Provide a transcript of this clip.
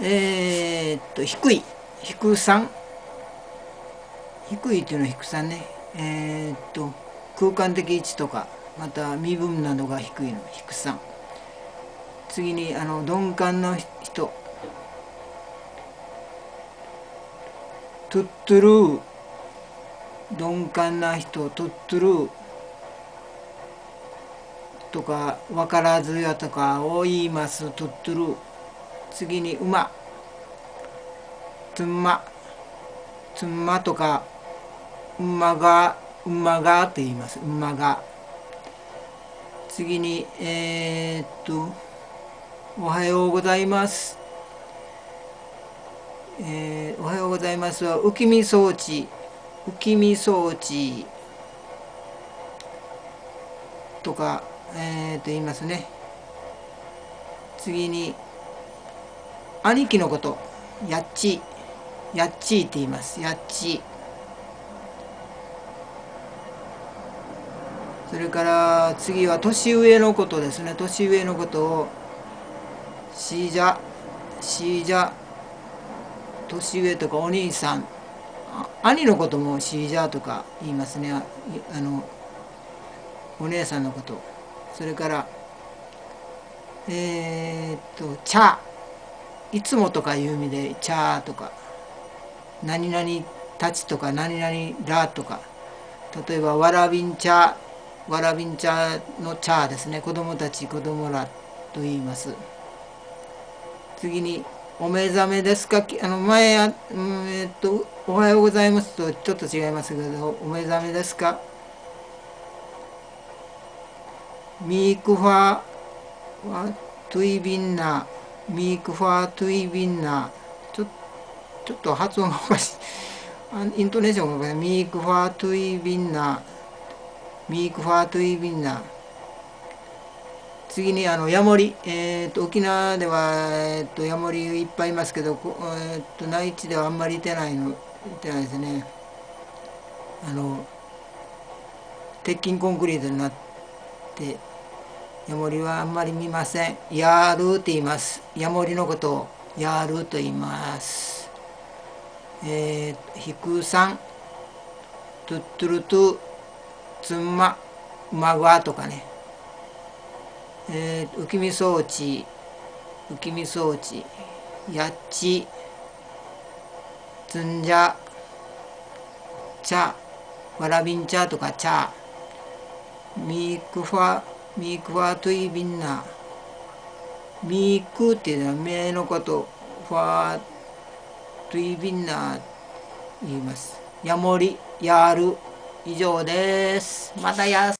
えー、っと低い。低三。低いっていうのは低三ね。えー、っと空間的位置とかまた身分などが低いの。低三。次にあの鈍感の人。トゥットルー。鈍感な人。トゥットルー。とか分からずやとかを言います。トゥットルー。次に馬。つんま。つんまとか馬が馬がって言います。馬が。次にえー、っとおはようございます。えー、おはようございますは浮き見装置。浮き見装置。とかえー、と言いますね。次に兄貴のことやっちやっちって言います。やっち。それから次は年上のことですね。年上のことをしーじゃしーじゃ年上とかお兄さん。兄のこともしーじゃとか言いますね。あのお姉さんのこと。それからえー、っと「茶」いつもとかいう意味で「茶」とか「何々たち」とか「何々ら」とか例えば「わらびん茶」「わらびん茶」の「茶」ですね子供たち子供らと言います次に「お目覚めですか?」あの前あ、うん、え、っと「おはようございます」とちょっと違いますけど「お目覚めですか?」ミークファートゥイビンナミークファートゥイビンナちょちょっと発音がおかしい。イントネーションがおかしい。ミークファートゥイビンナーミークファートゥイビンナー次にあのヤモリ、えーと、沖縄では、えーと、ヤモリいっぱいいますけど、えーと、と内地ではあんまりいてないのいてないですね。あの鉄筋コンクリートになってヤモリはあんまり見ません。やるって言います。ヤモリのことをやると言います。えー、ひくさん、トゥットゥルトゥ、つんま、馬がとかね。えー、浮き見装置、浮き見装置、やっち、つんじゃ、茶、わらびん茶とか茶、ミークファ、ミクはトイビンナミクっていうのは目のこと。ファトイビンナ言います。ヤモリヤール以上です。またやす。